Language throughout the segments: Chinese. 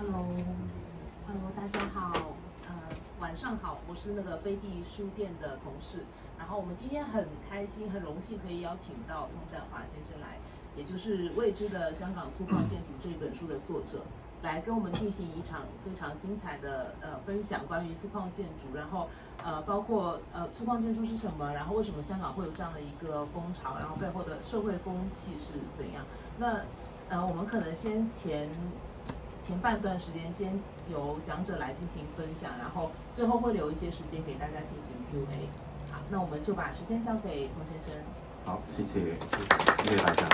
Hello，Hello，大家好，呃，晚上好，我是那个飞地书店的同事，然后我们今天很开心、很荣幸可以邀请到孟占华先生来，也就是《未知的香港粗犷建筑》这一本书的作者，来跟我们进行一场非常精彩的呃分享，关于粗犷建筑，然后呃包括呃粗犷建筑是什么，然后为什么香港会有这样的一个风潮，然后背后的社会风气是怎样？那呃我们可能先前。前半段时间先由讲者来进行分享，然后最后会留一些时间给大家进行 Q&A。好，那我们就把时间交给彭先生。好，谢谢，谢谢大家。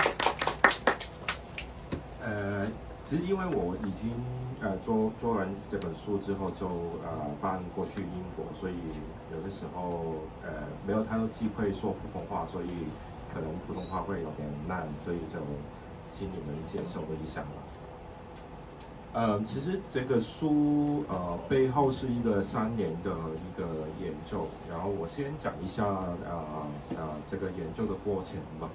呃，其实因为我已经呃做做完这本书之后就呃搬过去英国，所以有的时候呃没有太多机会说普通话，所以可能普通话会有点烂，所以就请你们接受一下吧。呃，其实这个书呃背后是一个三年的一个研究，然后我先讲一下呃呃这个研究的过程吧。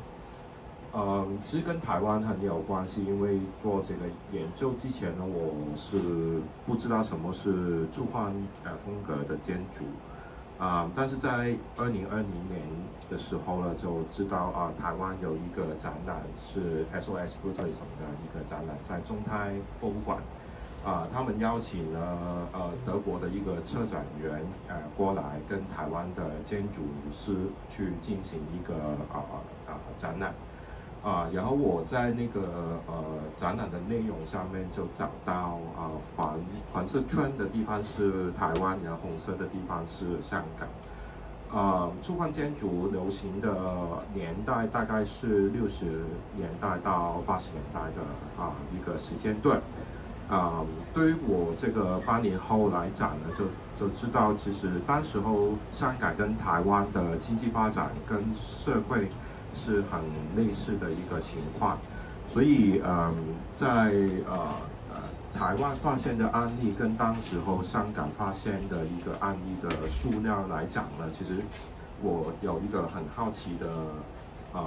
呃，其实跟台湾很有关系，因为做这个研究之前呢，我是不知道什么是住房呃风格的建筑。啊，但是在二零二零年的时候呢，就知道啊，台湾有一个展览是 SOS Brutalism 的一个展览，在中泰博物馆，啊，他们邀请了呃德国的一个策展员呃过来，跟台湾的建筑师去进行一个啊啊展览。啊，然后我在那个呃展览的内容上面就找到啊黄黄色圈的地方是台湾，然后红色的地方是香港。啊，粗犷建筑流行的年代大概是六十年代到八十年代的啊一个时间段。啊，对于我这个八零后来讲呢，就就知道其实当时候香港跟台湾的经济发展跟社会。是很类似的一个情况，所以嗯，在呃呃台湾发现的案例跟当时候香港发现的一个案例的数量来讲呢，其实我有一个很好奇的呃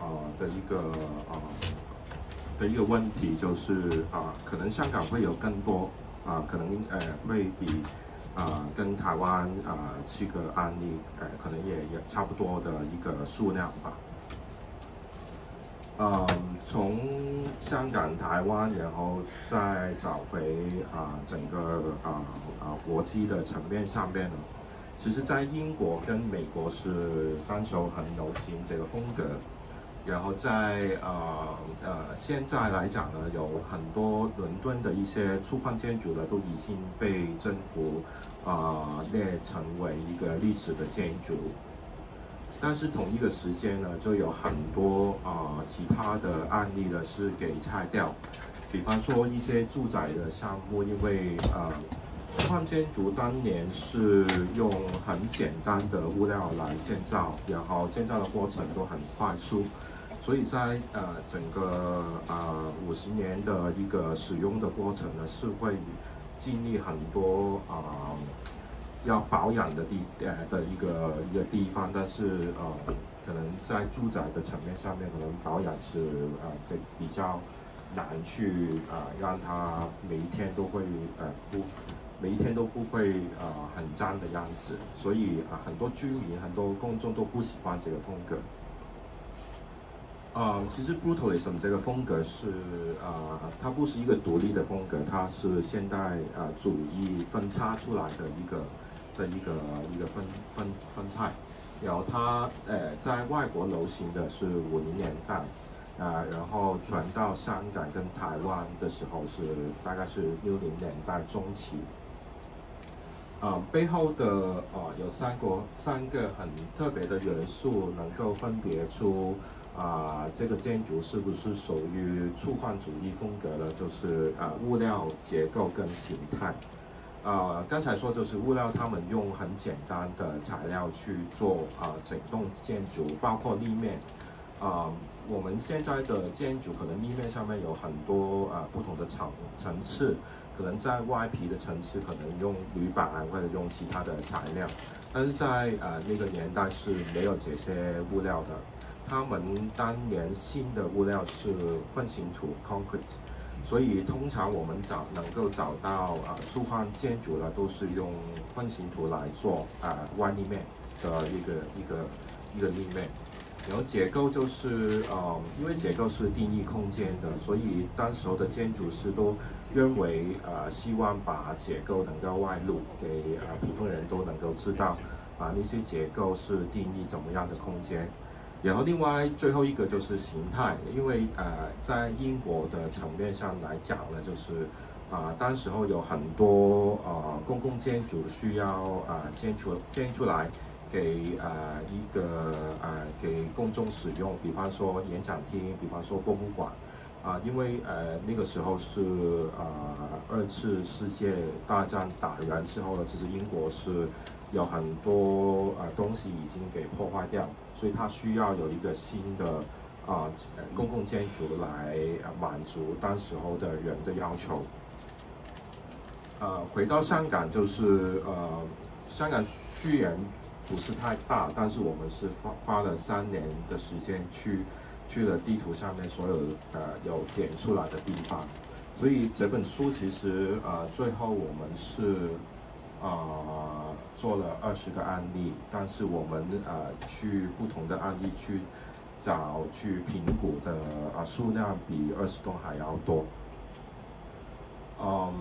呃的一个呃的一个问题，就是啊，可能香港会有更多啊，可能呃会比啊跟台湾啊七个案例呃可能也也差不多的一个数量吧。嗯，从香港、台湾，然后再找回啊整个啊啊国际的层面上面呢，其实，在英国跟美国是当时很流行这个风格，然后在呃呃现在来讲呢，有很多伦敦的一些粗犷建筑呢，都已经被政府啊列成为一个历史的建筑。但是同一个时间呢，就有很多啊其他的案例呢是给拆掉，比方说一些住宅的项目，因为呃，创建筑当年是用很简单的物料来建造，然后建造的过程都很快速，所以在呃整个啊五十年的一个使用的过程呢，是会经历很多啊。要保养的地呃的一个一个地方，但是呃可能在住宅的层面上面，可能保养是呃比比较难去啊让它每一天都会呃不每一天都不会呃很脏的样子，所以啊很多居民很多公众都不喜欢这个风格。啊，其实 Brutalism 这个风格是啊它不是一个独立的风格，它是现代啊主义分叉出来的一个。的一个一个分分分派，然后它呃在外国流行的是五零年代，啊，然后传到香港跟台湾的时候是大概是六零年代中期，啊，背后的啊有三个三个很特别的元素，能够分别出啊这个建筑是不是属于触犯主义风格的，就是啊物料结构跟形态。啊，刚才说就是物料，他们用很简单的材料去做啊，整栋建筑，包括立面。啊，我们现在的建筑可能立面上面有很多啊不同的层层次，可能在外皮的层次可能用铝板或者用其他的材料，但是在啊那个年代是没有这些物料的。他们当年新的物料是混凝土 （concrete）。所以通常我们找能够找到啊粗犷建筑呢，都是用混凝土来做啊外立面的一个一个一个立面。然后结构就是呃，因为结构是定义空间的，所以当时候的建筑师都认为呃，希望把结构能够外露给啊普通人都能够知道啊那些结构是定义怎么样的空间。然后另外最后一个就是形态，因为呃在英国的层面上来讲呢，就是啊当时候有很多啊公共建筑需要啊建出建出来给啊一个啊给公众使用，比方说演讲厅，比方说博物馆。啊，因为呃那个时候是啊二次世界大战打完之后呢，其实英国是有很多啊东西已经给破坏掉，所以它需要有一个新的啊公共建筑来满足当时候的人的要求。呃，回到香港就是呃，香港虽然不是太大，但是我们是花花了三年的时间去。去了地图上面所有呃有点出来的地方，所以这本书其实呃最后我们是啊做了二十个案例，但是我们啊去不同的案例去找去评估的啊数量比二十多还要多。嗯，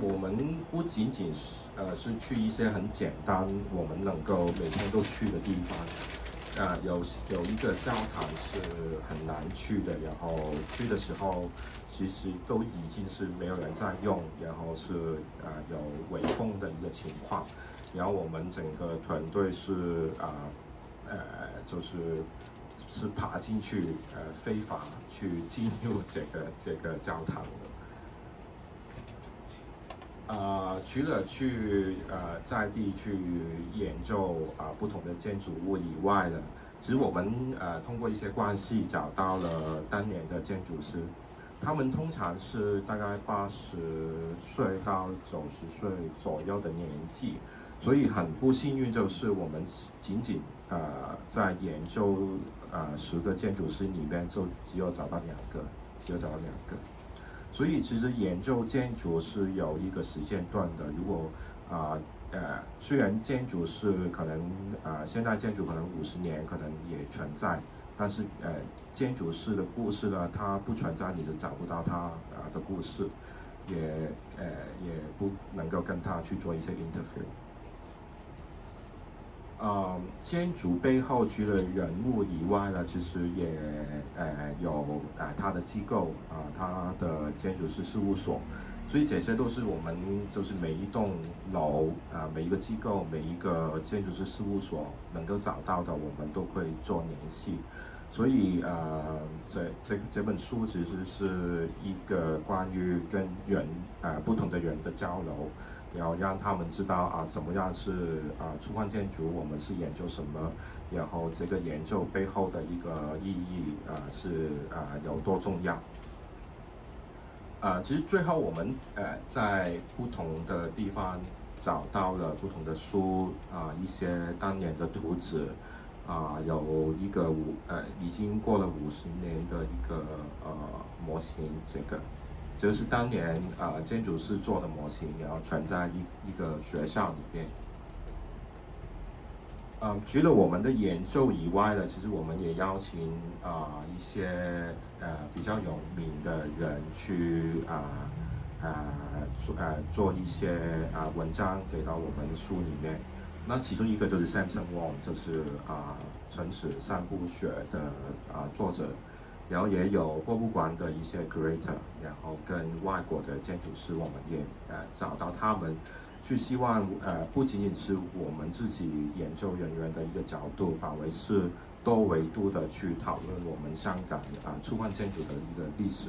我们不仅仅是呃是去一些很简单我们能够每天都去的地方。啊，有有一个教堂是很难去的，然后去的时候，其实都已经是没有人在用，然后是啊有围封的一个情况，然后我们整个团队是啊呃就是是爬进去呃非法去进入这个这个教堂的。啊，除了去呃在地去研究啊不同的建筑物以外呢，其实我们呃通过一些关系找到了当年的建筑师，他们通常是大概八十岁到九十岁左右的年纪，所以很不幸运就是我们仅仅呃在研究呃十个建筑师里面就只有找到两个，只有找到两个。所以其实研究建筑是有一个时间段的。如果啊呃，虽然建筑是可能啊现代建筑可能五十年可能也存在，但是呃建筑师的故事呢，它不存在，你就找不到它啊的故事，也呃也不能够跟他去做一些 interview。呃，建筑背后除了人物以外呢，其实也呃有呃他的机构啊，他的建筑师事务所，所以这些都是我们就是每一栋楼啊，每一个机构，每一个建筑师事务所能够找到的，我们都会做联系。所以呃，这这这本书其实是一个关于跟人啊不同的人的交流。然后让他们知道啊，什么样是啊粗犷建筑，我们是研究什么，然后这个研究背后的一个意义啊是啊有多重要。啊，其实最后我们呃在不同的地方找到了不同的书啊，一些当年的图纸啊，有一个五呃已经过了五十年的一个呃模型这个。就是当年啊建筑师做的模型，然后存在一一个学校里面。嗯，除了我们的研究以外呢，其实我们也邀请啊一些呃比较有名的人去啊啊做呃做一些啊文章给到我们书里面。那其中一个就是 Samson Wong，就是啊《城市散步学》的啊作者。然后也有博物馆的一些 curator，然后跟外国的建筑师，我们也呃找到他们，去希望呃不仅仅是我们自己研究人员的一个角度，反为是多维度的去讨论我们香港啊粗犷建筑的一个历史。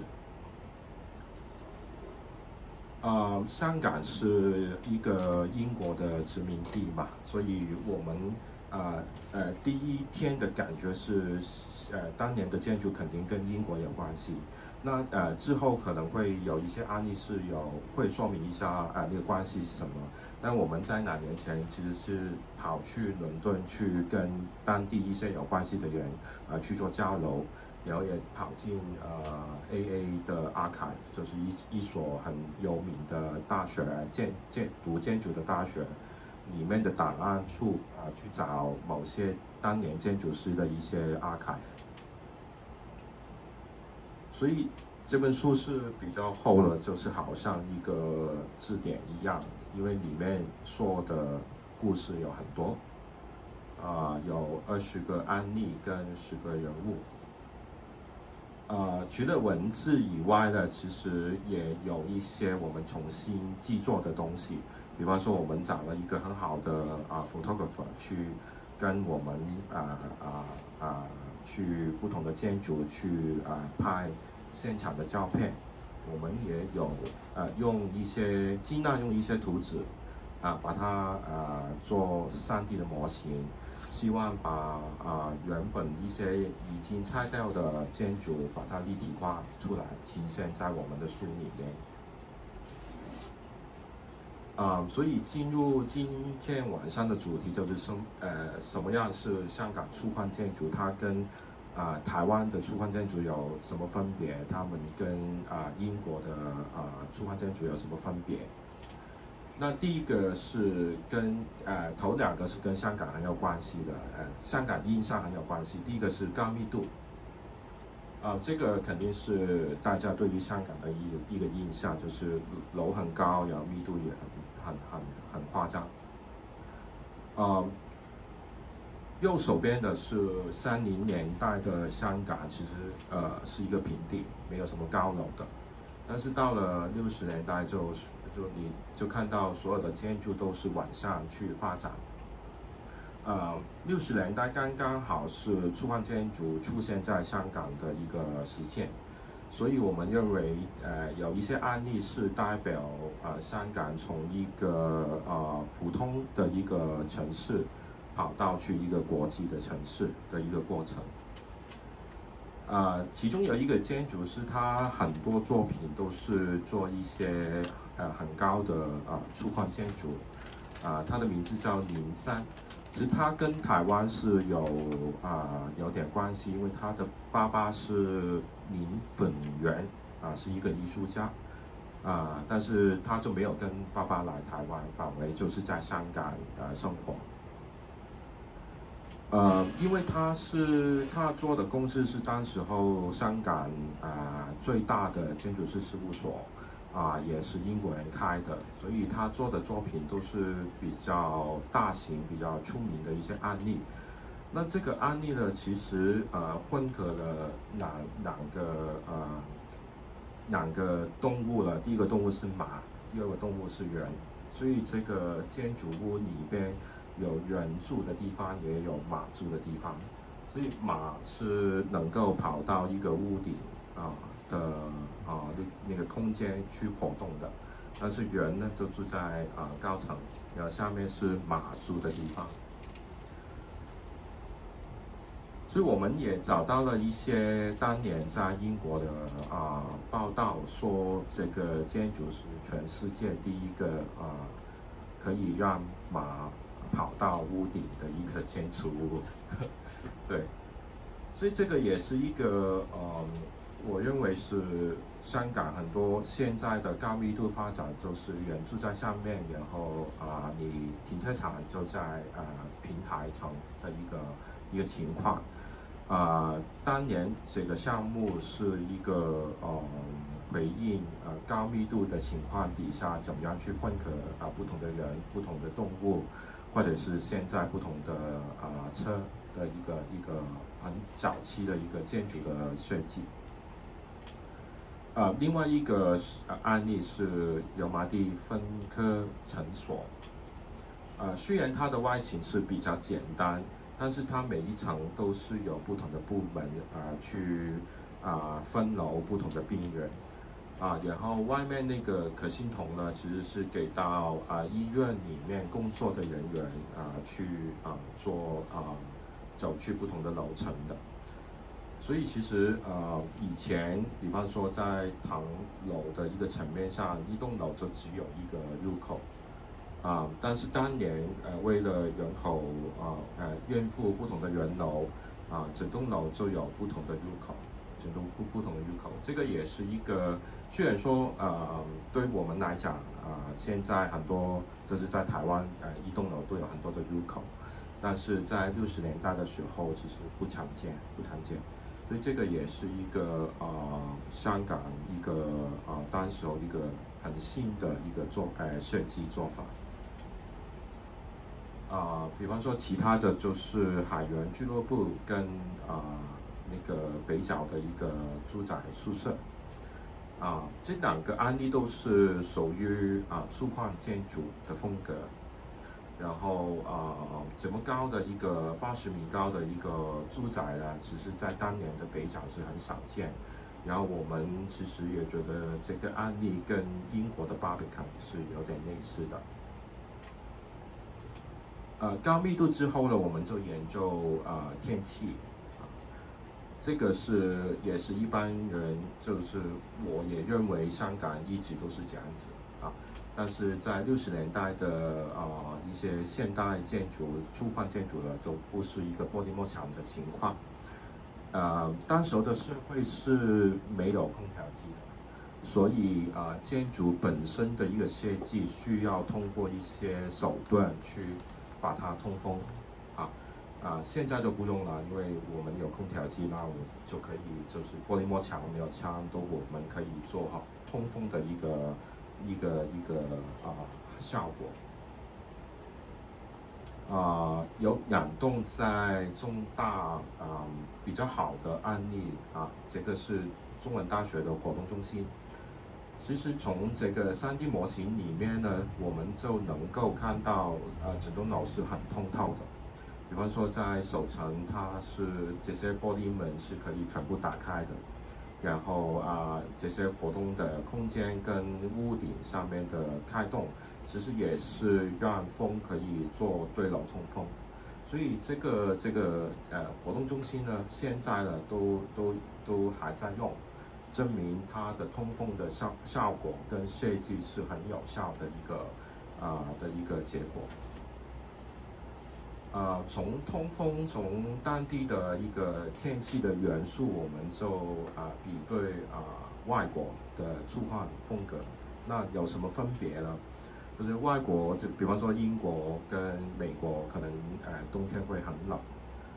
啊，香港是一个英国的殖民地嘛，所以我们。啊，呃，第一天的感觉是，呃，当年的建筑肯定跟英国有关系。那呃之后可能会有一些案例是有会说明一下啊那个关系是什么。但我们在两年前其实是跑去伦敦去跟当地一些有关系的人啊去做交流，然后也跑进呃 AA 的 archive，就是一一所很有名的大学建建读建筑的大学里面的档案处啊，去找某些当年建筑师的一些 archive。所以这本书是比较厚的，就是好像一个字典一样，因为里面说的故事有很多，啊，有二十个案例跟十个人物。呃，除了文字以外呢，其实也有一些我们重新制作的东西。比方说，我们找了一个很好的啊 photographer 去跟我们啊啊啊去不同的建筑去啊拍现场的照片。我们也有呃用一些尽量用一些图纸啊把它啊做 3D 的模型。希望把啊原本一些已经拆掉的建筑，把它立体化出来，体现在我们的书里面。啊，所以进入今天晚上的主题就是什呃什么样是香港粗放建筑？它跟啊台湾的粗放建筑有什么分别？他们跟啊英国的啊粗放建筑有什么分别？那第一个是跟呃头两个是跟香港很有关系的，呃香港印象很有关系。第一个是高密度，啊这个肯定是大家对于香港的一一个印象，就是楼很高，然后密度也很很很很夸张。呃，右手边的是三零年代的香港，其实呃是一个平地，没有什么高楼的，但是到了六十年代就。就你就看到所有的建筑都是往上去发展，呃，六十年代刚刚好是粗放建筑出现在香港的一个时间，所以我们认为呃有一些案例是代表呃香港从一个呃普通的一个城市跑到去一个国际的城市的一个过程。啊，其中有一个建筑师他很多作品都是做一些呃很高的啊粗犷建筑，啊，他的名字叫林山，其实他跟台湾是有啊有点关系，因为他的爸爸是林本源啊是一个艺术家，啊，但是他就没有跟爸爸来台湾，反为就是在香港呃生活。呃，因为他是他做的公司是当时候香港啊最大的建筑师事务所，啊也是英国人开的，所以他做的作品都是比较大型、比较出名的一些案例。那这个案例呢，其实呃混合了两两个呃两个动物了，第一个动物是马，第二个动物是人，所以这个建筑物里边。有人住的地方，也有马住的地方，所以马是能够跑到一个屋顶啊的啊那那个空间去活动的，但是人呢就住在啊高层，然后下面是马住的地方，所以我们也找到了一些当年在英国的啊报道，说这个建筑是全世界第一个啊可以让马。跑到屋顶的一个建筑物，对，所以这个也是一个呃，我认为是香港很多现在的高密度发展，就是人住在上面，然后啊，你停车场就在呃平台层的一个一个情况。啊，当年这个项目是一个呃回应呃高密度的情况底下，怎么样去混合啊不同的人、不同的动物。或者是现在不同的啊车的一个一个很早期的一个建筑的设计。呃，另外一个案例是油麻地分科诊所。呃，虽然它的外形是比较简单，但是它每一层都是有不同的部门啊去啊分楼不同的病人。啊，然后外面那个可信筒呢，其实是给到啊医院里面工作的人员啊去啊做啊走去不同的楼层的。所以其实呃以前，比方说在唐楼的一个层面上，一栋楼就只有一个入口啊，但是当年呃为了人口啊呃孕妇不同的人楼啊，整栋楼就有不同的入口。整栋不不同的入口，这个也是一个，虽然说呃，对我们来讲啊，现在很多就是在台湾呃一栋楼都有很多的入口，但是在六十年代的时候其实不常见，不常见，所以这个也是一个呃香港一个啊当时候一个很新的一个做呃设计做法。啊，比方说其他的就是海员俱乐部跟啊那个北角的一个住宅宿舍，啊，这两个案例都是属于啊粗犷建筑的风格，然后啊这么高的一个八十米高的一个住宅呢，其实在当年的北角是很少见，然后我们其实也觉得这个案例跟英国的巴比肯是有点类似的。呃，高密度之后呢，我们就研究啊天气，这个是也是一般人，就是我也认为香港一直都是这样子啊，但是在六十年代的啊一些现代建筑、粗犷建筑呢，就不是一个玻璃幕墙的情况，呃，当时的社会是没有空调机的，所以啊建筑本身的一个设计需要通过一些手段去。把它通风，啊啊，现在就不用了，因为我们有空调机，那我们就可以就是玻璃幕墙没有墙都我们可以做好通风的一个一个一个啊效果。啊，有两栋在中大啊比较好的案例啊，这个是中文大学的活动中心。其实从这个 3D 模型里面呢，我们就能够看到，呃，整栋楼是很通透的。比方说在首层，它是这些玻璃门是可以全部打开的，然后啊，这些活动的空间跟屋顶上面的开洞，其实也是让风可以做对楼通风。所以这个这个呃活动中心呢，现在呢都都都还在用。证明它的通风的效效果跟设计是很有效的一个啊的一个结果。啊，从通风，从当地的一个天气的元素，我们就啊比对啊外国的出换风格，那有什么分别呢？就是外国就比方说英国跟美国，可能呃冬天会很冷。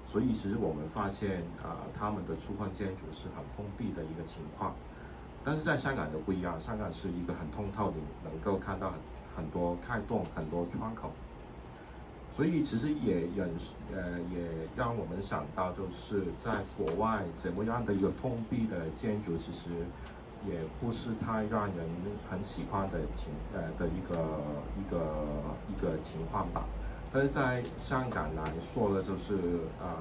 所以其实我们发现啊，他们的粗犷建筑是很封闭的一个情况，但是在香港就不一样，香港是一个很通透的，能够看到很很多开洞、很多窗口，所以其实也引呃也让我们想到，就是在国外怎么样的一个封闭的建筑，其实也不是太让人很喜欢的情呃的一个一个一个情况吧。但是在香港来说呢，就是啊，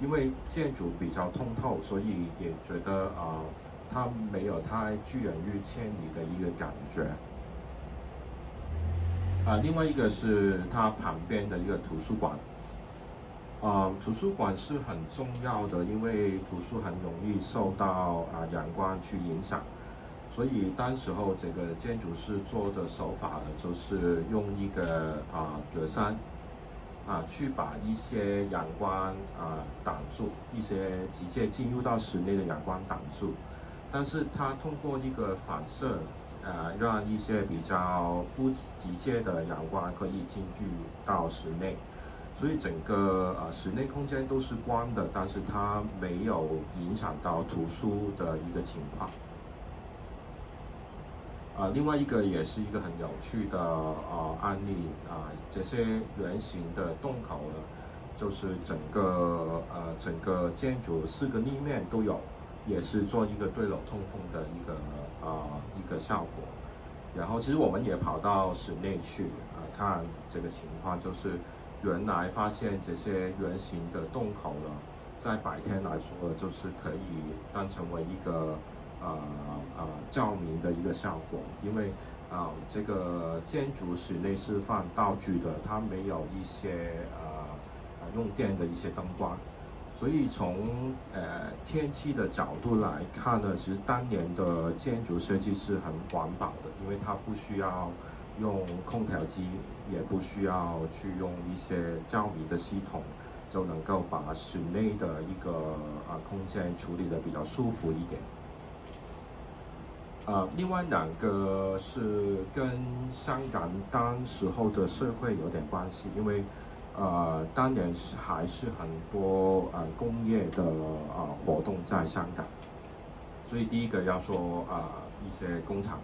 因为建筑比较通透，所以也觉得啊，它没有太拒人于千里的一个感觉。啊，另外一个是它旁边的一个图书馆。啊，图书馆是很重要的，因为图书很容易受到啊阳光去影响。所以当时候这个建筑师做的手法呢，就是用一个啊格栅啊去把一些阳光啊挡住，一些直接进入到室内的阳光挡住，但是它通过一个反射，呃让一些比较不直接的阳光可以进入到室内，所以整个呃室内空间都是光的，但是它没有影响到图书的一个情况。啊，另外一个也是一个很有趣的啊案例啊，这些圆形的洞口呢，就是整个呃整个建筑四个立面都有，也是做一个对流通风的一个啊一个效果。然后其实我们也跑到室内去啊看这个情况，就是原来发现这些圆形的洞口呢，在白天来说就是可以当成为一个。啊啊，照明的一个效果，因为啊，这个建筑室内是放道具的，它没有一些呃用电的一些灯光，所以从呃天气的角度来看呢，其实当年的建筑设计是很环保的，因为它不需要用空调机，也不需要去用一些照明的系统，就能够把室内的一个啊空间处理的比较舒服一点。呃，另外两个是跟香港当时候的社会有点关系，因为呃当年是还是很多呃工业的啊活动在香港，所以第一个要说啊一些工厂。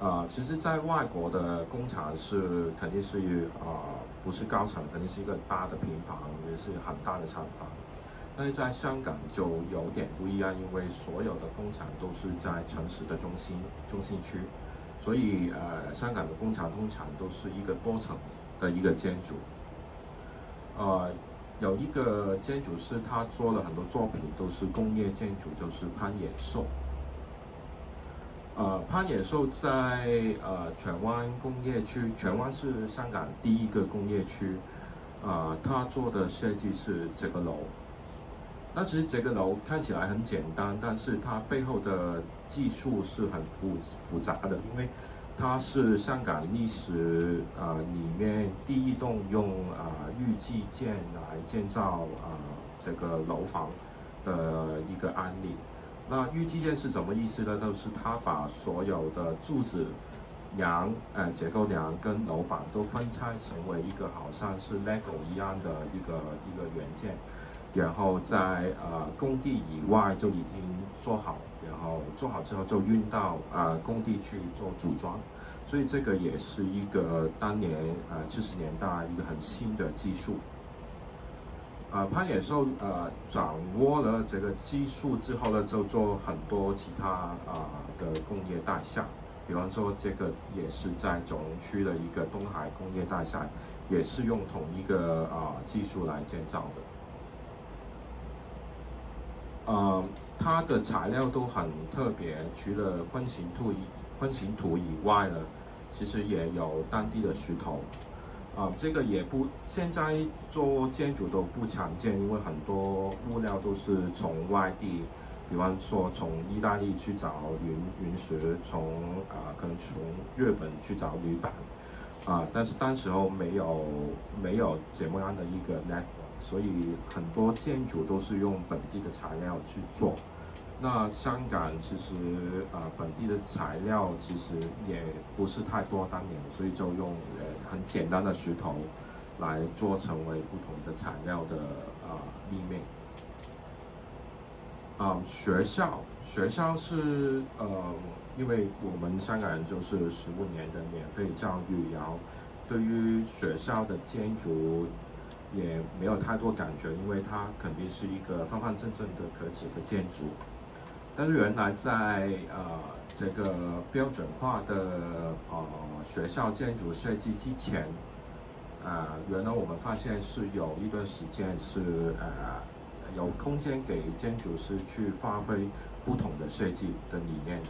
啊，其实，在外国的工厂是肯定是啊，不是高层，肯定是一个大的平房，也是很大的厂房。但是在香港就有点不一样，因为所有的工厂都是在城市的中心中心区，所以呃，香港的工厂通常都是一个多层的一个建筑。呃，有一个建筑师他做了很多作品，都是工业建筑，就是潘野寿。呃，潘野寿在呃荃湾工业区，荃湾是香港第一个工业区，呃，他做的设计是这个楼。那其实这个楼看起来很简单，但是它背后的技术是很复复杂的，因为它是香港历史啊里面第一栋用啊预计件来建造啊这个楼房的一个案例。那预计件是什么意思呢？就是它把所有的柱子、梁、呃结构梁跟楼板都分拆成为一个好像是 LEGO 一样的一个一个元件，然后在呃工地以外就已经做好，然后做好之后就运到呃工地去做组装，所以这个也是一个当年呃七十年代一个很新的技术。啊，潘野寿呃掌握了这个技术之后呢，就做很多其他啊的工业大厦，比方说这个也是在九龙区的一个东海工业大厦，也是用同一个啊技术来建造的。呃，它的材料都很特别，除了混凝土以混凝土以外呢，其实也有当地的石头。啊，这个也不，现在做建筑都不常见，因为很多物料都是从外地，比方说从意大利去找云云石，从啊可能从日本去找铝板，啊，但是当时候没有没有怎么样的一个来所以很多建筑都是用本地的材料去做。那香港其实啊本地的材料其实也不是太多，当年所以就用呃很简单的石头来做成为不同的材料的啊立面。啊学校学校是呃因为我们香港人就是十五年的免费教育，然后对于学校的建筑也没有太多感觉，因为它肯定是一个方方正正的格子的建筑。但是原来在呃这个标准化的呃学校建筑设计之前，啊原来我们发现是有一段时间是呃有空间给建筑师去发挥不同的设计的理念的。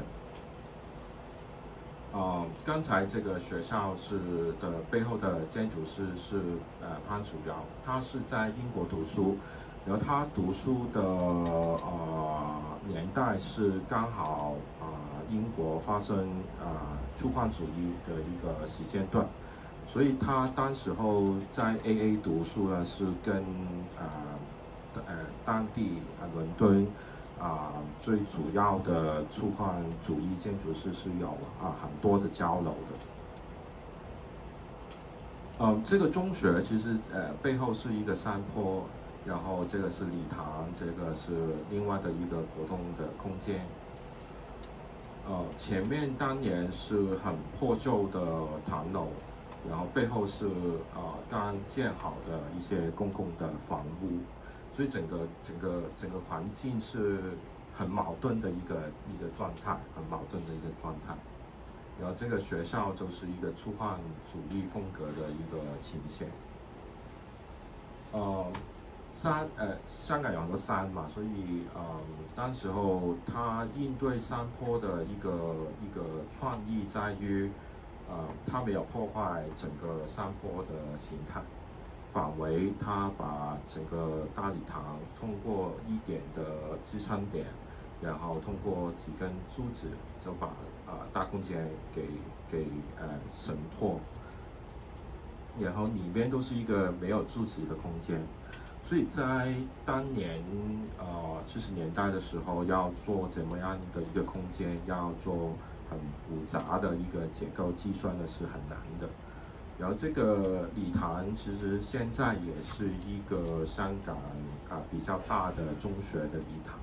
呃，刚才这个学校是的背后的建筑师是呃潘楚尧，他是在英国读书。然后他读书的呃年代是刚好啊英国发生啊粗犷主义的一个时间段，所以他当时候在 A A 读书呢是跟啊呃当地啊伦敦啊最主要的粗犷主义建筑师是有啊很多的交流的。嗯，这个中学其实呃背后是一个山坡。然后这个是礼堂，这个是另外的一个活动的空间。呃，前面当年是很破旧的唐楼，然后背后是呃刚建好的一些公共的房屋，所以整个整个整个环境是很矛盾的一个一个状态，很矛盾的一个状态。然后这个学校就是一个粗犷主义风格的一个倾现。呃。山呃，香港有很多山嘛，所以呃，当时候他应对山坡的一个一个创意在于，呃，他没有破坏整个山坡的形态，反为他把整个大礼堂通过一点的支撑点，然后通过几根柱子就把啊大空间给给呃承托，然后里面都是一个没有柱子的空间。所以在当年呃七十年代的时候，要做怎么样的一个空间，要做很复杂的一个结构计算呢，是很难的。然后这个礼堂其实现在也是一个香港啊比较大的中学的礼堂。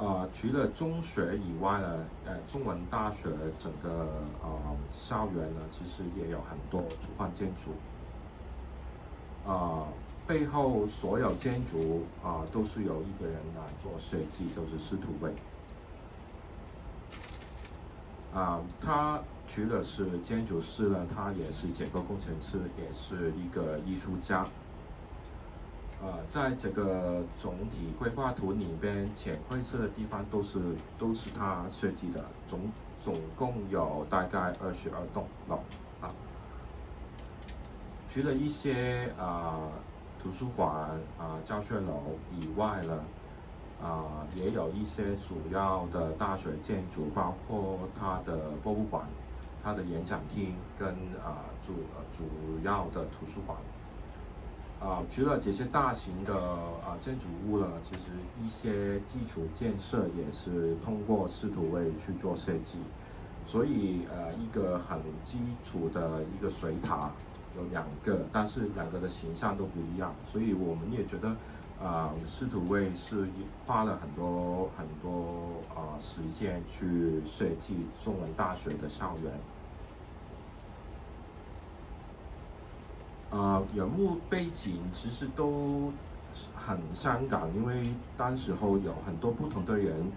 啊，啊除了中学以外呢，呃，中文大学整个啊校园呢，其实也有很多主范建筑。啊，背后所有建筑啊，都是由一个人来做设计，就是司徒伟。啊，他除了是建筑师呢，他也是结构工程师，也是一个艺术家。呃，在这个总体规划图里边，浅灰色的地方都是都是他设计的，总总共有大概二十二栋楼啊。除了一些啊图书馆啊教学楼以外呢，啊也有一些主要的大学建筑，包括它的博物馆、它的演讲厅跟啊主主要的图书馆。啊，除了这些大型的啊建筑物呢，其实一些基础建设也是通过试图位去做设计，所以呃一个很基础的一个水塔有两个，但是两个的形象都不一样，所以我们也觉得啊司徒卫是花了很多很多啊时间去设计中文大学的校园。啊，人物背景其实都很香港，因为当时候有很多不同的人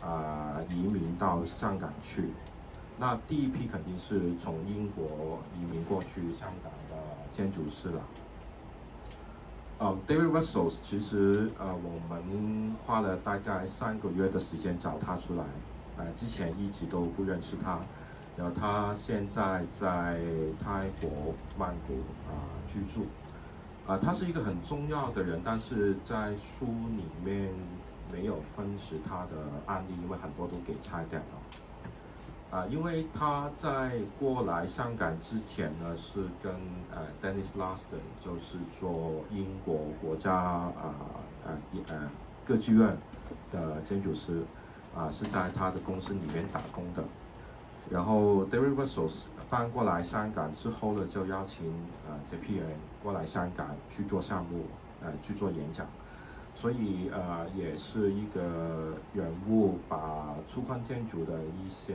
啊移民到香港去。那第一批肯定是从英国移民过去香港的建筑师了。呃，David Russell 其实呃我们花了大概三个月的时间找他出来，呃之前一直都不认识他。然后他现在在泰国曼谷啊居住，啊，他是一个很重要的人，但是在书里面没有分析他的案例，因为很多都给拆掉了。啊，因为他在过来香港之前呢，是跟呃 Dennis Laston，就是做英国国家啊呃呃歌剧院的建筑师，啊，是在他的公司里面打工的。然后 David Russell 搬过来香港之后呢，就邀请呃这批人过来香港去做项目，呃去做演讲，所以呃也是一个人物把触犯建筑的一些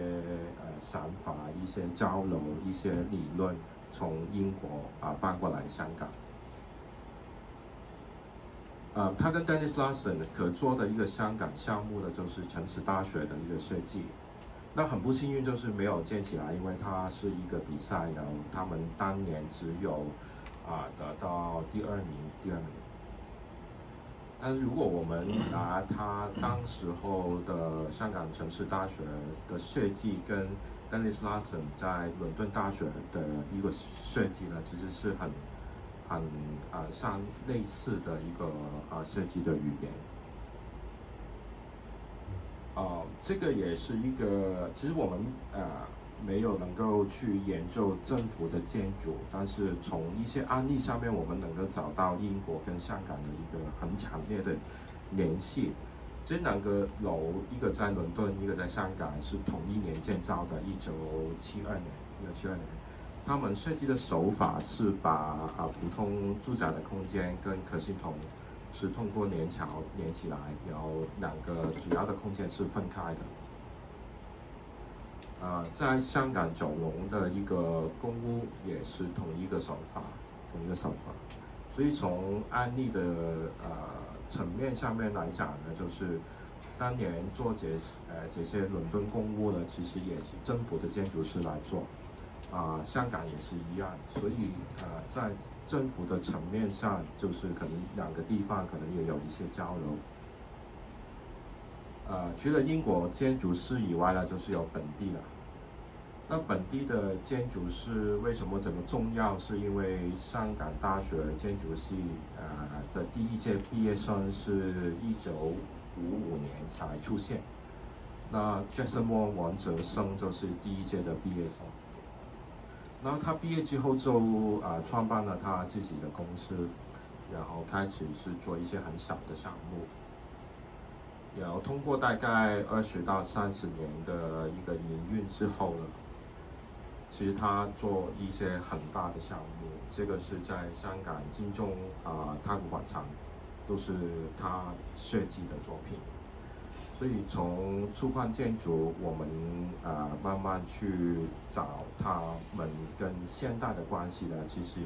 呃想法、一些交流、一些理论从英国啊搬过来香港。呃，他跟 Dennis Larson 合作的一个香港项目呢，就是城市大学的一个设计。那很不幸运，就是没有建起来，因为它是一个比赛，然后他们当年只有啊得到第二名，第二名。但是如果我们拿他当时候的香港城市大学的设计跟 Dennis Larson 在伦敦大学的一个设计呢，其实是很很啊像类似的一个啊设计的语言。啊，这个也是一个，其实我们呃没有能够去研究政府的建筑，但是从一些案例上面，我们能够找到英国跟香港的一个很强烈的联系。这两个楼，一个在伦敦，一个在香港，是同一年建造的，一九七二年，一九七二年。他们设计的手法是把啊普通住宅的空间跟可信筒。是通过连桥连起来，然后两个主要的空间是分开的。呃，在香港九龙的一个公屋也是同一个手法，同一个手法。所以从案例的呃层面上面来讲呢，就是当年做这呃这些伦敦公屋呢，其实也是政府的建筑师来做。啊，香港也是一样，所以呃在。政府的层面上，就是可能两个地方可能也有一些交流。呃，除了英国建筑师以外呢，就是有本地的。那本地的建筑师为什么这么重要？是因为香港大学建筑系呃的第一届毕业生是一九五五年才出现。那 Jason Wong 王哲生就是第一届的毕业生。然后他毕业之后就啊创办了他自己的公司，然后开始是做一些很小的项目，然后通过大概二十到三十年的一个营运之后呢，其实他做一些很大的项目，这个是在香港金钟啊太古广场，都是他设计的作品。所以从触犯建筑，我们啊慢慢去找他们跟现代的关系呢，其实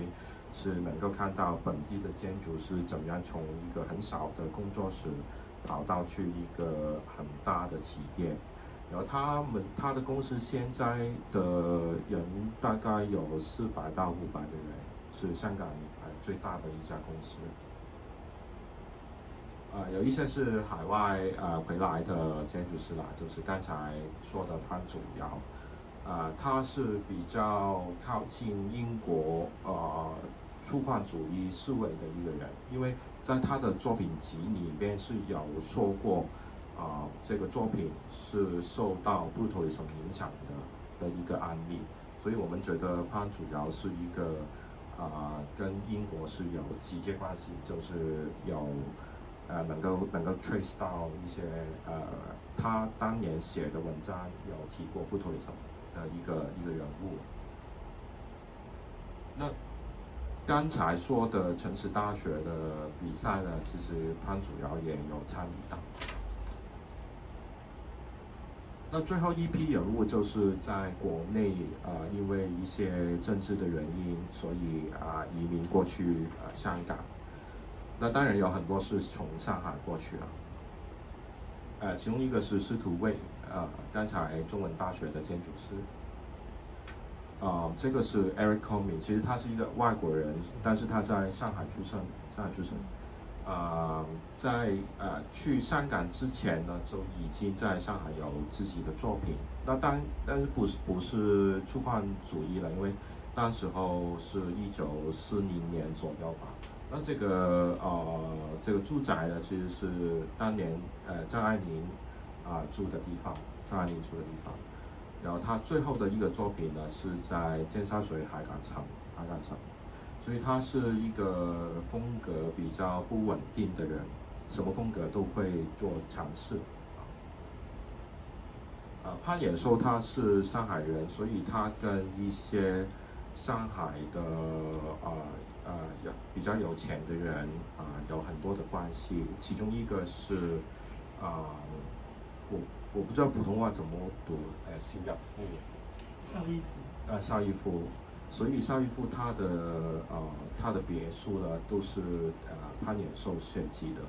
是能够看到本地的建筑是怎么样从一个很小的工作室跑到去一个很大的企业。然后他们他的公司现在的人大概有四百到五百个人，是香港啊最大的一家公司。啊，有一些是海外呃回来的建筑师啦，就是刚才说的潘祖尧，啊，他是比较靠近英国呃触犯主义思维的一个人，因为在他的作品集里面是有说过，啊，这个作品是受到布图里什影响的的一个案例，所以我们觉得潘祖尧是一个啊跟英国是有直接关系，就是有。呃，能够能够 trace 到一些呃，他当年写的文章有提过不同什的一个一个人物。那刚才说的城市大学的比赛呢，其实潘祖尧也有参与到。那最后一批人物就是在国内啊，因为一些政治的原因，所以啊移民过去呃香港。那当然有很多是从上海过去了，呃，其中一个是司徒卫，呃，刚才中文大学的建筑师，啊，这个是 Eric Comey，其实他是一个外国人，但是他在上海出生，上海出生，啊，在呃去香港之前呢，就已经在上海有自己的作品，那当但是不是不是触犯主义了，因为当时候是一九四零年左右吧。那这个呃，这个住宅呢，其实是当年呃张爱玲啊住的地方，张爱玲住的地方。然后他最后的一个作品呢，是在尖沙咀海港城，海港城。所以他是一个风格比较不稳定的人，什么风格都会做尝试。啊，潘野寿他是上海人，所以他跟一些上海的啊。啊，有比较有钱的人啊，有很多的关系。其中一个是啊，我我不知道普通话怎么读，呃，邵逸夫。邵逸夫。呃，邵逸夫。所以邵逸夫他的呃他的别墅呢，都是呃潘衍寿设计的。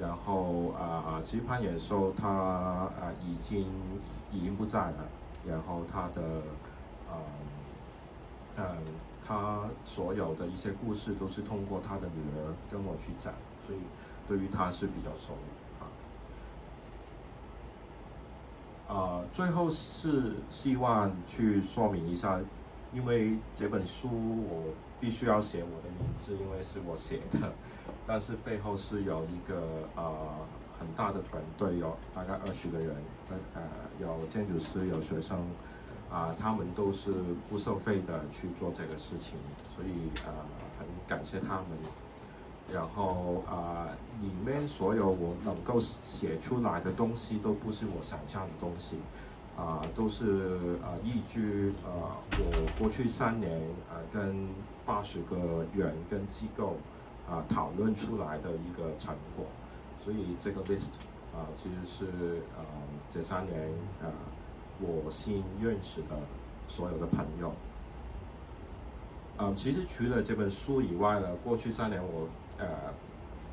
然后啊，其实潘衍寿他啊已经已经不在了。然后他的呃嗯。他所有的一些故事都是通过他的女儿跟我去讲，所以对于他是比较熟啊。啊，最后是希望去说明一下，因为这本书我必须要写我的名字，因为是我写的，但是背后是有一个呃很大的团队，有大概二十个人，呃，有建筑师，有学生。啊，他们都是不收费的去做这个事情，所以呃很感谢他们。然后啊，里面所有我能够写出来的东西都不是我想象的东西，啊，都是呃依据呃我过去三年啊跟八十个人跟机构啊讨论出来的一个成果，所以这个 list 啊其实是呃这三年啊。我新认识的所有的朋友，啊，其实除了这本书以外呢，过去三年我呃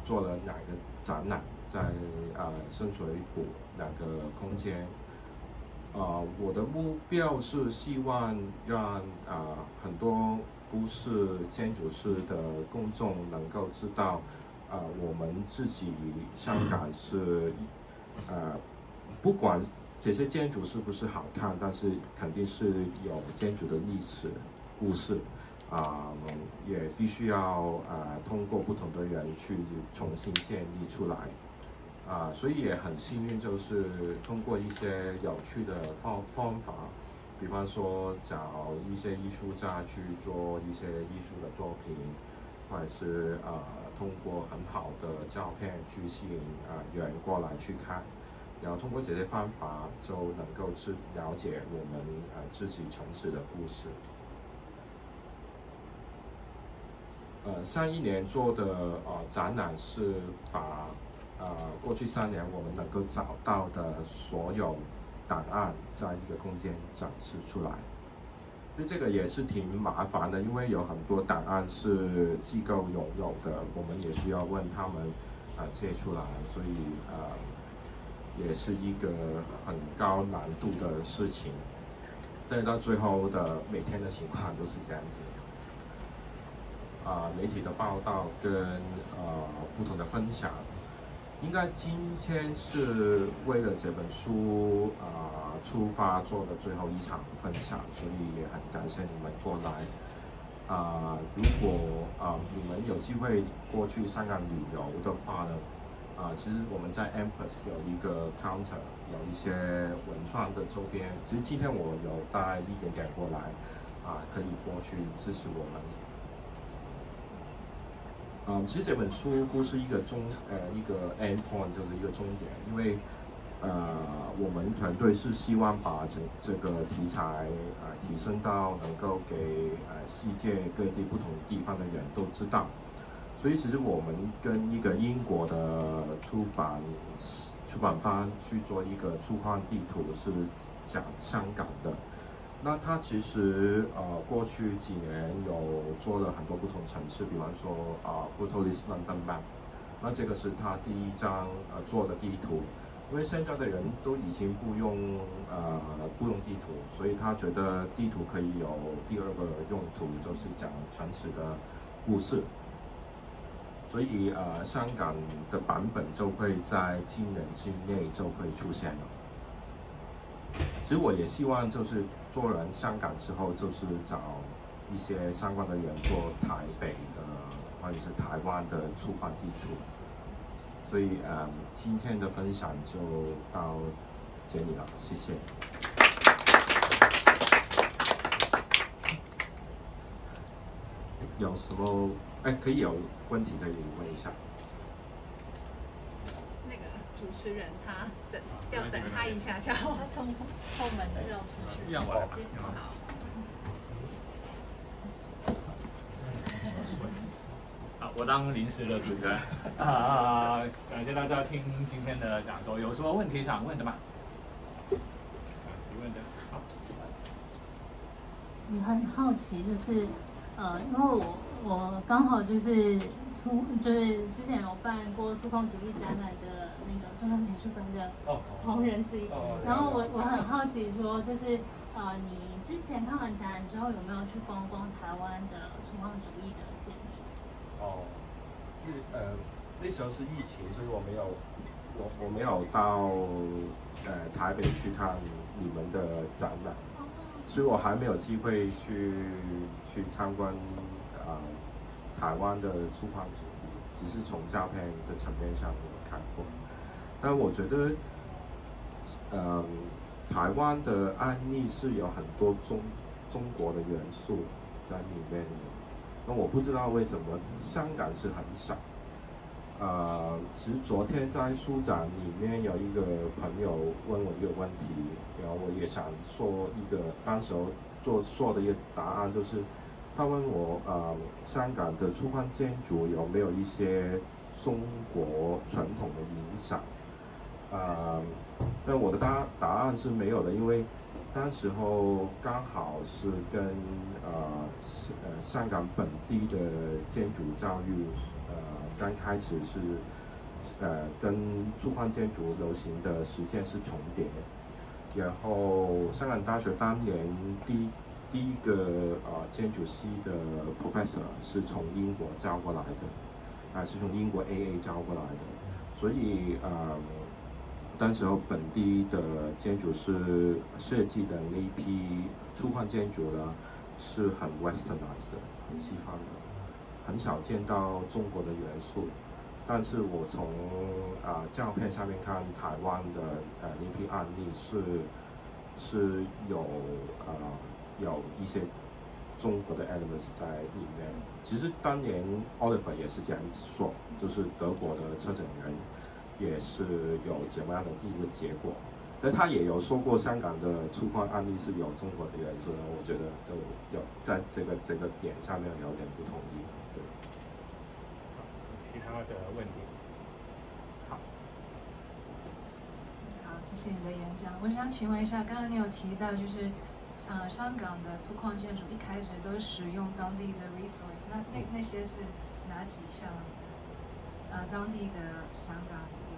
做了两个展览，在啊深水埗两个空间，啊，我的目标是希望让啊很多不是建筑师的公众能够知道，啊，我们自己香港是呃不管。这些建筑是不是好看？但是肯定是有建筑的历史故事，啊，也必须要啊通过不同的人去重新建立出来，啊，所以也很幸运，就是通过一些有趣的方方法，比方说找一些艺术家去做一些艺术的作品，或者是呃通过很好的照片去吸引啊人过来去看，然后通过这些方法就能够去了解我们呃自己城市的故事。呃，上一年做的呃展览是把呃过去三年我们能够找到的所有档案在一个空间展示出来。那这个也是挺麻烦的，因为有很多档案是机构拥有的，我们也需要问他们啊借出来，所以呃也是一个很高难度的事情。但是到最后的每天的情况都是这样子。啊，媒体的报道跟呃不同的分享，应该今天是为了这本书啊出发做的最后一场分享，所以也很感谢你们过来。啊，如果啊你们有机会过去香港旅游的话呢，啊，其实我们在 Empress 有一个 counter，有一些文创的周边，其实今天我有带一点点过来，啊，可以过去支持我们。嗯，其实这本书不是一个终呃一个 end point，就是一个终点，因为呃我们团队是希望把这这个题材啊提升到能够给呃世界各地不同地方的人都知道，所以其实我们跟一个英国的出版出版方去做一个出版地图，是讲香港的。那他其实呃过去几年有做了很多不同城市，比方说啊 p h o t o l i s London Map，那这个是他第一张呃做的地图，因为现在的人都已经不用呃不用地图，所以他觉得地图可以有第二个用途，就是讲城市的故事，所以呃香港的版本就会在今年之内就会出现了。其实我也希望就是做完香港之后，就是找一些相关的人做台北的或者是台湾的出版地图。所以嗯，今天的分享就到这里了，谢谢。有什么？哎，可以有问题可以问一下。主持人他等要等他一下下，他从后门绕出去。让我来吧。好。好，我当临时的主持人。啊，感谢大家听今天的讲座，有什么问题想问的吗？提问的。好。你很好奇，就是呃，因为我我刚好就是出就是之前有办过粗犷主义展览的。那个中山美术馆的同仁之一，然后我我很好奇说，就是呃，你之前看完展览之后，有没有去逛逛台湾的崇光主义的建筑？哦，是呃，那时候是疫情，所以我没有我我没有到呃台北去看你们的展览，所以我还没有机会去去参观啊台湾的出发主义，只是从照片的层面上有看过。但我觉得，呃，台湾的案例是有很多中中国的元素在里面的。那我不知道为什么香港是很少。呃，其实昨天在书展里面有一个朋友问我一个问题，然后我也想说一个当时候做做的一个答案，就是他问我呃，香港的粗犷建筑有没有一些中国传统的影响？呃，那我的答答案是没有的，因为当时候刚好是跟呃呃香港本地的建筑教育呃刚开始是呃跟粗犷建筑流行的时间是重叠，然后香港大学当年第一第一个呃建筑系的 professor 是从英国招过来的，啊是从英国 AA 招过来的，所以呃。当时候本地的建筑师设计的那一批粗犷建筑呢，是很 westernized 的，很西方的，很少见到中国的元素。但是我从啊照片上面看台湾的呃那批案例是是有呃有一些中国的 elements 在里面。其实当年 Oliver 也是这样说，就是德国的车诊人也是有怎么样的一个结果。但他也有说过，香港的触犯案例是有中国的元素，我觉得就有在这个这个点上面有点不同意。对。其他的问题。好。好，谢谢你的演讲。我想请问一下，刚刚你有提到，就是呃，香港的粗犷建筑一开始都使用当地的 resource，那那那些是哪几项？呃，当地的香港有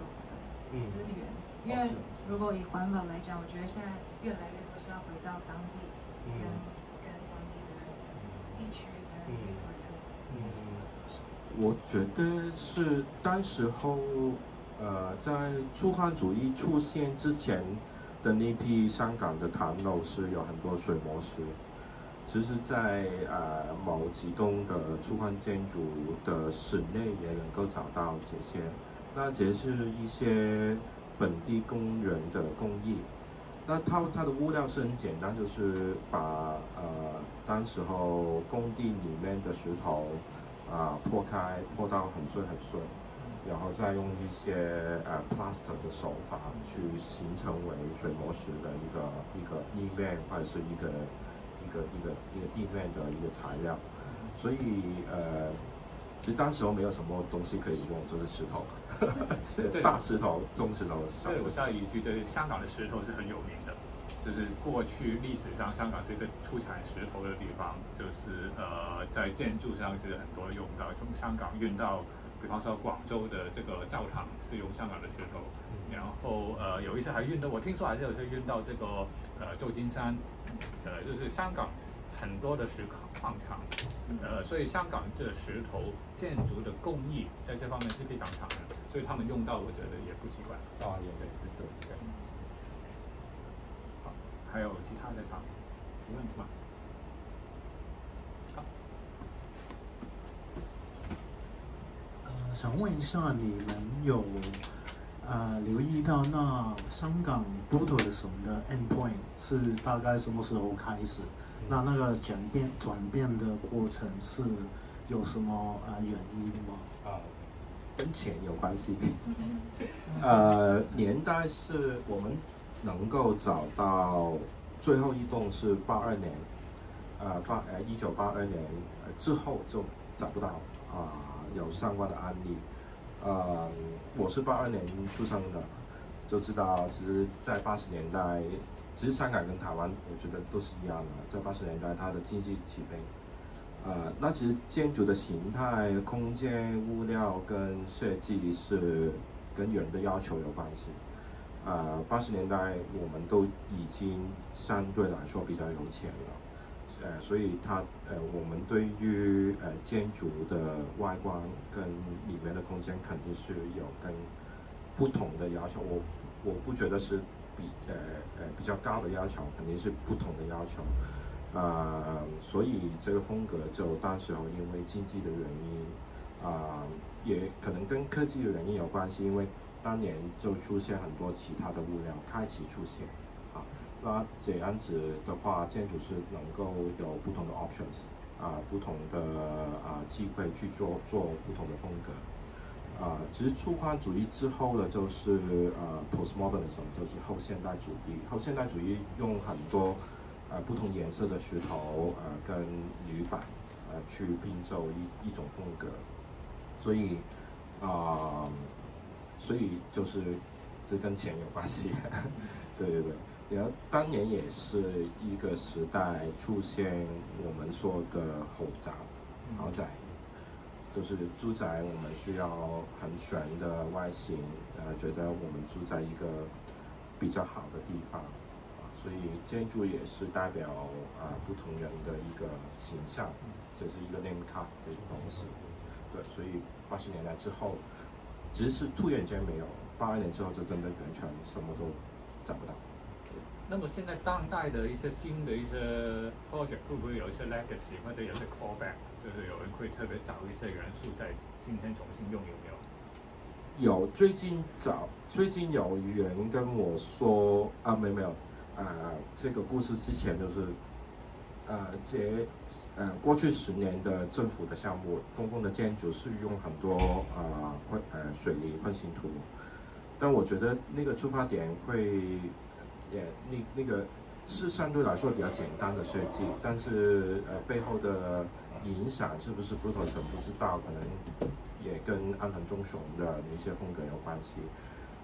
的资源？因为如果以环保来讲，我觉得现在越来越多是要回到当地，跟跟当地的地区跟 resource。嗯，我觉得是当时候，呃，在粗犷主义出现之前那批香港的唐楼是有很多水磨石，其实，在呃某几栋的粗犷建筑的室内也能够找到这些，那这是一些。本地工人的工艺，那它它的物料是很简单，就是把呃当时候工地里面的石头啊破开，破到很碎很碎，然后再用一些呃 plaster 的手法去形成为水磨石的一个一个地面或者是一个一个一个一个地面的一个材料，所以呃。其实当时候没有什么东西可以用，就是石头，大石头、中石头。对，我再一句，就是香港的石头是很有名的，就是过去历史上香港是一个出产石头的地方，就是呃在建筑上是很多用到，从香港运到，比方说广州的这个教堂是用香港的石头，然后呃有一些还运到，我听说还是有些运到这个呃旧金山，呃就是香港。很多的石矿场，呃，所以香港这石头建筑的工艺在这方面是非常强的，所以他们用到，我觉得也不奇怪。啊，也对，对对。好，还有其他的场提问题吗？好。呃，想问一下，你们有呃留意到那香港 Brutalism 的 endpoint 是大概什么时候开始？那那个转变转变的过程是有什么呃原因吗？啊，跟钱有关系。呃，年代是我们能够找到最后一栋是八二年，呃八呃一九八二年之后就找不到啊有相关的案例。呃，我是八二年出生的，就知道其实在八十年代。其实香港跟台湾，我觉得都是一样的。在八十年代，它的经济起飞，呃，那其实建筑的形态、空间、物料跟设计是跟人的要求有关系。呃，八十年代我们都已经相对来说比较有钱了，呃，所以它呃，我们对于呃建筑的外观跟里面的空间肯定是有跟不同的要求。我我不觉得是。比呃呃比较高的要求，肯定是不同的要求，呃，所以这个风格就当时候因为经济的原因，啊，也可能跟科技的原因有关系，因为当年就出现很多其他的物料开始出现，那这样子的话，建筑师能够有不同的 options，啊，不同的啊机会去做做不同的风格。啊，其实粗犷主义之后的，就是呃，postmodernism，就是后现代主义。后现代主义用很多呃不同颜色的石头呃跟铝板呃去拼凑一一种风格，所以啊，所以就是这跟钱有关系，对 对对。然后当年也是一个时代出现我们说的豪宅，豪宅。就是住宅，我们需要很选的外形，呃，觉得我们住在一个比较好的地方，啊所以建筑也是代表啊不同人的一个形象，这是一个 name card 的东西。对，所以八十年代之后，只是突然间没有，八二年之后就真的完全什么都找不到。那么现在当代的一些新的一些 project 会不会有一些 legacy 或者有些 callback？就是有人会特别找一些元素在今天重新用有没有？有，最近找最近有人跟我说啊，没有没有，呃这个故事之前就是，呃这呃过去十年的政府的项目，公共的建筑是用很多呃混呃水泥混凝土，但我觉得那个出发点会也那那个是相对来说比较简单的设计，但是呃背后的影响是不是不同层不知道，可能也跟安藤忠雄的那些风格有关系。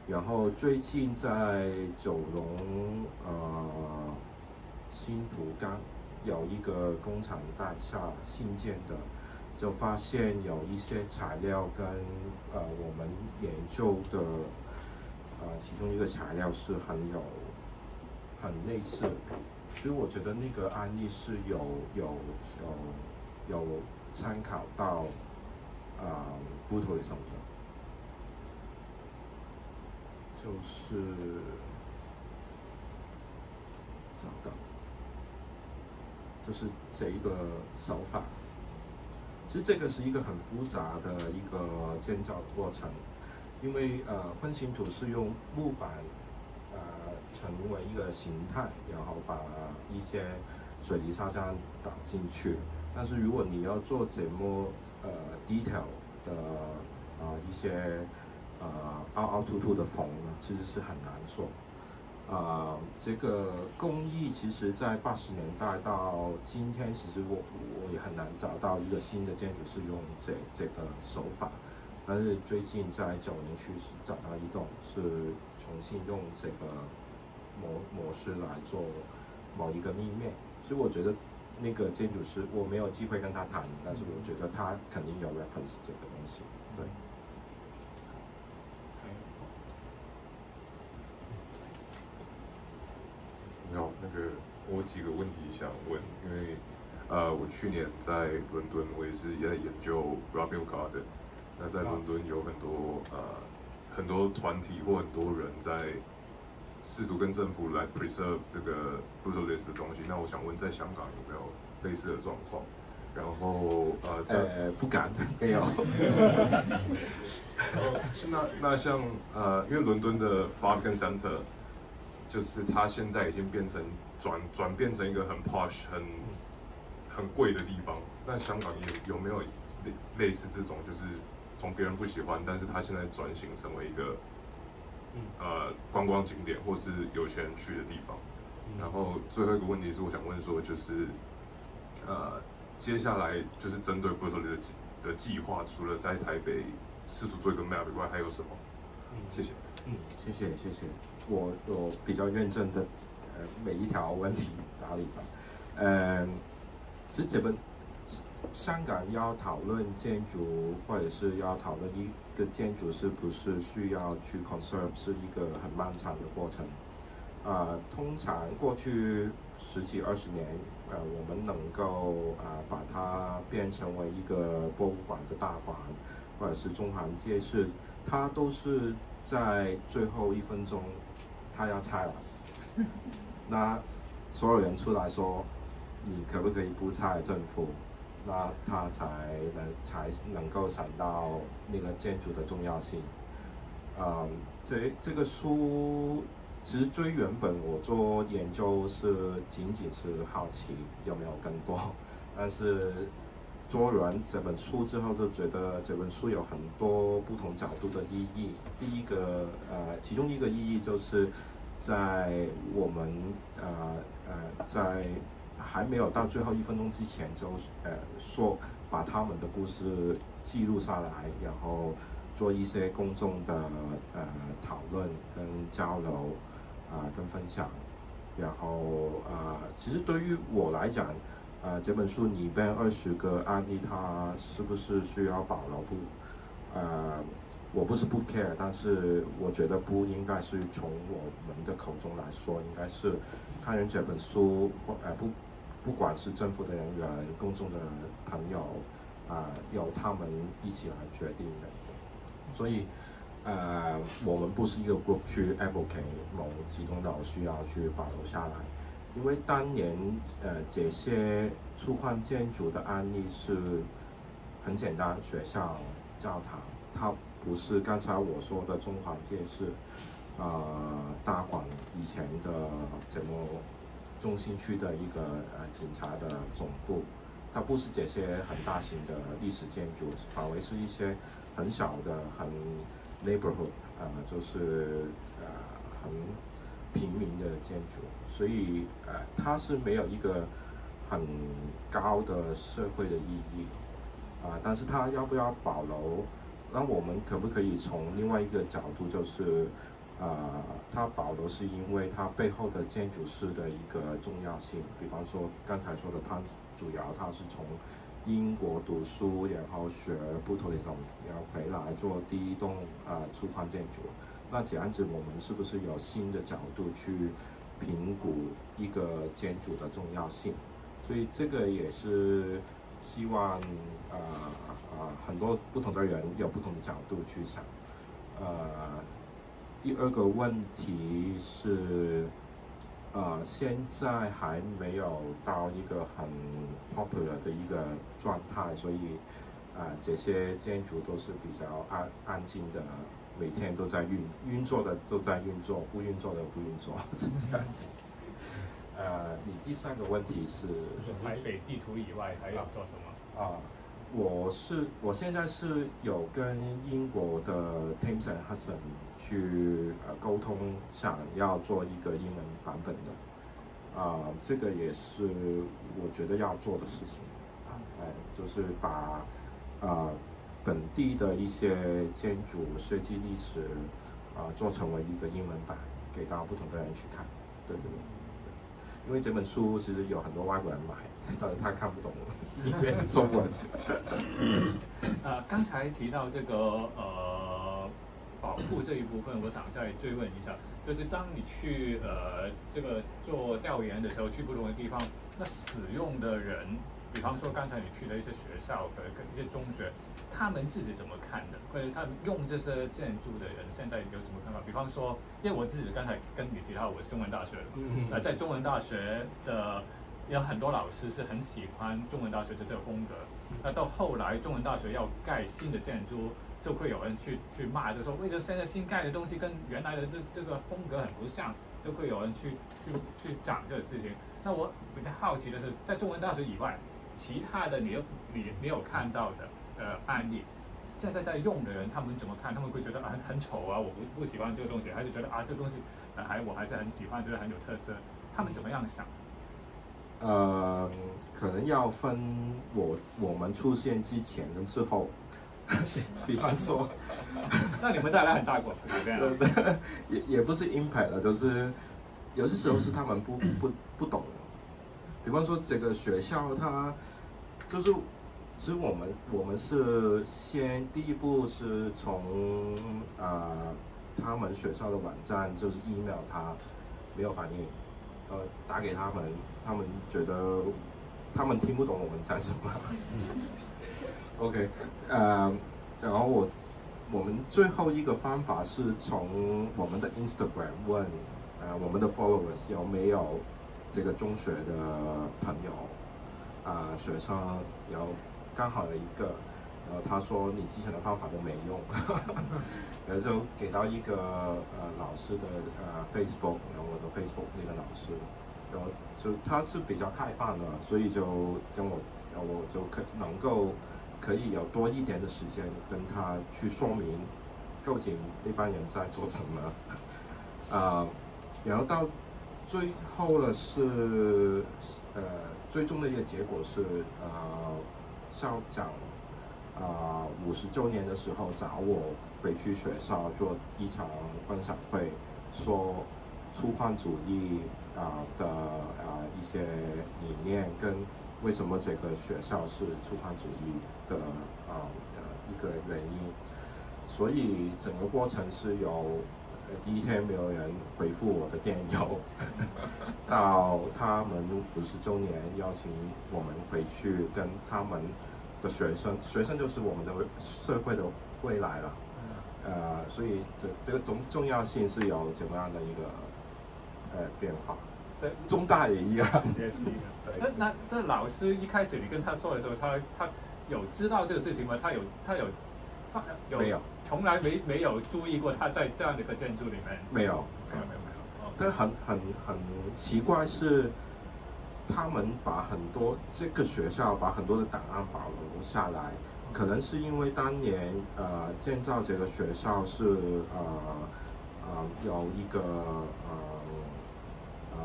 然后最近在九龙呃新浦刚有一个工厂大厦新建的，就发现有一些材料跟呃我们研究的呃其中一个材料是很有很类似，所以我觉得那个案例是有有有有参考到啊布头什么的。就是稍等，就是这一个手法。其实这个是一个很复杂的一个建造过程，因为呃混凝土是用木板成为一个形态，然后把一些水泥砂浆打进去。但是如果你要做这么呃 detail 的啊一些。呃，凹凹凸凸的缝呢，其实是很难做。啊，这个工艺其实，在八十年代到今天，其实我我也很难找到一个新的建筑是用这这个手法。但是最近在九龙区找到一栋，是重新用这个模模式来做某一个立面。所以我觉得那个建筑师，我没有机会跟他谈，但是我觉得他肯定有 reference 这个东西，对。好，那个我几个问题想问，因为呃，我去年在伦敦，我也是也在研究 Robin Garden。那在伦敦有很多呃很多团体或很多人在试图跟政府来 preserve 这个 brutalist 的东西。那我想问，在香港有没有类似的状况？然后呃，在不敢没有。那那像呃，因为伦敦的 Barbican Centre。就是它现在已经变成转转变成一个很 posh 很很贵的地方。那香港有有没有类类似这种，就是从别人不喜欢，但是它现在转型成为一个呃观光景点或是有钱人去的地方？然后最后一个问题是，我想问说，就是呃接下来就是针对波特里的的计划，除了在台北试图做一个 map 以外，还有什么？谢谢。嗯，谢谢谢谢。我我比较认真的，呃，每一条问题打理吧。嗯，其实这本香港要讨论建筑，或者是要讨论一个建筑是不是需要去 conserve，是一个很漫长的过程。啊，通常过去十几二十年，呃，我们能够啊把它变成为一个博物馆的大馆，或者是中环街市，它都是在最后一分钟。它要拆了，那所有人出来说，你可不可以不拆政府？那他才能才能够想到那个建筑的重要性。嗯，这这个书其实最原本我做研究是仅仅是好奇有没有更多，但是做完这本书之后就觉得这本书有很多不同角度的意义。第一个呃，其中一个意义就是。在我们呃呃在还没有到最后一分钟之前，就呃说把他们的故事记录下来，然后做一些公众的呃讨论跟交流啊跟分享，然后啊其实对于我来讲，呃这本书里边二十个案例，它是不是需要保留不呃？我不是不 care，但是我觉得不应该是从我们的口中来说，应该是看人这本书或呃不，不管是政府的人员、公众的朋友啊，由他们一起来决定的。所以呃，我们不是一个 group 去 advocate 某几栋楼需要去保留下来，因为当年呃这些粗犷建筑的案例是很简单，学校、教堂，它。不是刚才我说的中环街市，呃大馆以前的怎么中心区的一个呃警察的总部，它不是这些很大型的历史建筑，反而是一些很小的很 neighborhood 呃就是呃很平民的建筑，所以呃它是没有一个很高的社会的意义啊，但是它要不要保留？那我们可不可以从另外一个角度，就是啊，它保留是因为它背后的建筑师的一个重要性，比方说刚才说的潘主尧，他是从英国读书，然后学布托里什，然后回来做第一栋啊粗犷建筑。那这样子，我们是不是有新的角度去评估一个建筑的重要性？所以这个也是希望啊啊很多不同的人有不同的角度去想。呃，第二个问题是，呃，现在还没有到一个很 popular 的一个状态，所以啊这些建筑都是比较安安静的。每天都在运运作的都在运作，不运作的不运作，是这样子。呃，你第三个问题是？除台北地图以外还要做什么？啊，我是我现在是有跟英国的 Thames and Hudson 去呃沟通，想要做一个英文版本的。啊，这个也是我觉得要做的事情。啊，哎，就是把啊。本地的一些建筑设计历史，啊，做成为一个英文版，给到不同的人去看，对对对。因为这本书其实有很多外国人买，但是他看不懂里面中文。呃，刚才提到这个呃保护这一部分，我想再追问一下，就是当你去呃这个做调研的时候，去不同的地方，那使用的人。比方说，刚才你去的一些学校可能一些中学，他们自己怎么看的？或者他们用这些建筑的人现在有什么看法？比方说，因为我自己刚才跟你提到我是中文大学的，那在中文大学的有很多老师是很喜欢中文大学的这个风格。那到后来中文大学要盖新的建筑，就会有人去去骂，就说为什么现在新盖的东西跟原来的这这个风格很不像，就会有人去去去讲这个事情。那我比较好奇的是，在中文大学以外。其他的你又你没有看到的呃案例，现在在用的人他们怎么看？他们会觉得啊很丑啊，我不不喜欢这个东西，还是觉得啊这个东西还我还是很喜欢，觉得很有特色。他们怎么样想？呃，可能要分我我们出现之前跟之后，比方说，那你们带来很大过 对对，也也不是 impact 了，就是有些时候是他们不不不懂。比方说，这个学校它就是，其实我们我们是先第一步是从啊他们学校的网站就是 email 他没有反应，呃打给他们，他们觉得他们听不懂我们在什么。OK，呃，然后我我们最后一个方法是从我们的 Instagram 问呃我们的 followers 有没有。这个中学的朋友啊，学生有刚好有一个，然后他说你之前的方法都没用，然后就给到一个呃老师的呃 Facebook，然后我的 Facebook 那个老师，然后就他是比较开放的，所以就跟我，然后我就可能够可以有多一点的时间跟他去说明究竟那帮人在做什么，啊，然后到。最后呢是，呃，最终的一个结果是，呃，校长，啊，五十周年的时候找我回去学校做一场分享会，说粗犷主义啊的啊一些理念跟为什么这个学校是粗犷主义的啊的一个原因，所以整个过程是由。第一天没有人回复我的电邮，到他们五十周年邀请我们回去跟他们的学生，学生就是我们的社会的未来了，呃，所以这这个重重要性是有怎么样的一个呃变化？在中大也一样，也是一样。那那这老师一开始你跟他说的时候，他他有知道这个事情吗？他有他有。放没有，从来没没有注意过他在这样的一个建筑里面。没有，没有没有没有。但很很很奇怪是，他们把很多这个学校把很多的档案保留下来，可能是因为当年呃建造这个学校是呃呃有一个呃呃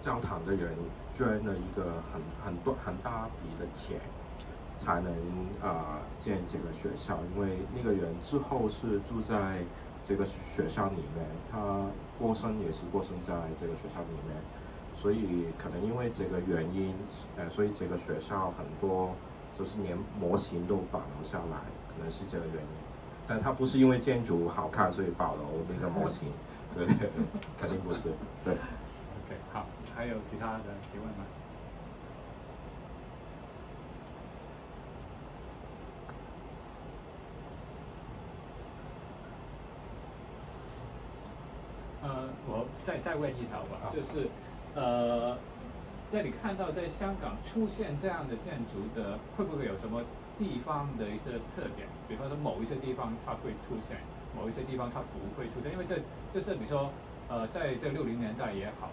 教堂的人捐了一个很很多很大笔的钱。才能啊建这个学校，因为那个人之后是住在这个学校里面，他过生也是过生在这个学校里面，所以可能因为这个原因，呃，所以这个学校很多就是连模型都保留下来，可能是这个原因，但它不是因为建筑好看所以保留那个模型，对对对，肯定不是，对。OK，好，还有其他的提问吗？呃，我再再问一条吧，就是，呃，在你看到在香港出现这样的建筑的，会不会有什么地方的一些特点？比方说某一些地方它会出现，某一些地方它不会出现，因为这这是比如说，呃，在这六零年代也好，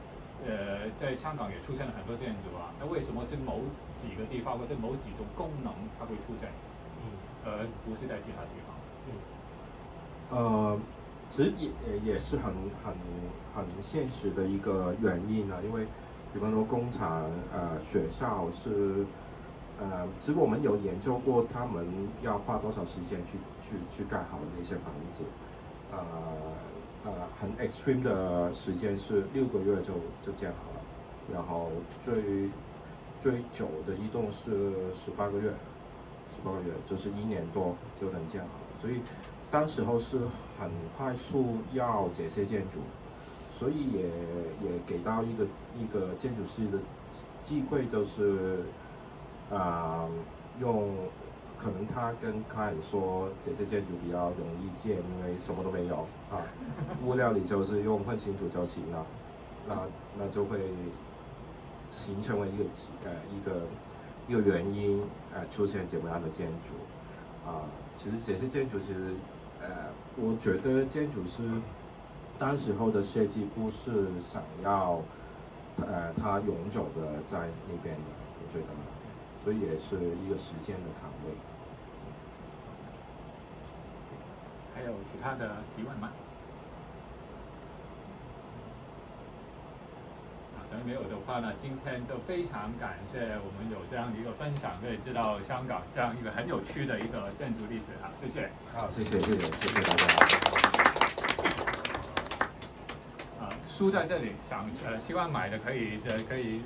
呃，在香港也出现了很多建筑啊，那为什么是某几个地方或者某几种功能它会出现，嗯，而不是在其他地方？嗯，呃。其实也也是很很很现实的一个原因啊，因为比方说工厂、呃学校是，呃，其实我们有研究过，他们要花多少时间去去去盖好那些房子，呃呃，很 extreme 的时间是六个月就就建好了，然后最最久的一栋是十八个月，十八个月就是一年多就能建好，所以。当时候是很快速要这些建筑，所以也也给到一个一个建筑师的机会，就是啊用可能他跟客人说这些建筑比较容易建，因为什么都没有啊，物料里就是用混凝土就行了，那那就会形成为一个呃一个一个原因呃出现怎么样的建筑啊，其实这些建筑其实。呃，我觉得建筑师当时候的设计不是想要，呃，他永久的在那边的，我觉得，所以也是一个时间的考虑。还有其他的提问吗？没有的话呢，今天就非常感谢我们有这样的一个分享，可以知道香港这样一个很有趣的一个建筑历史啊，谢谢。好，谢谢，谢谢，谢谢大家。啊，书在这里，想呃希望买的可以呃可以。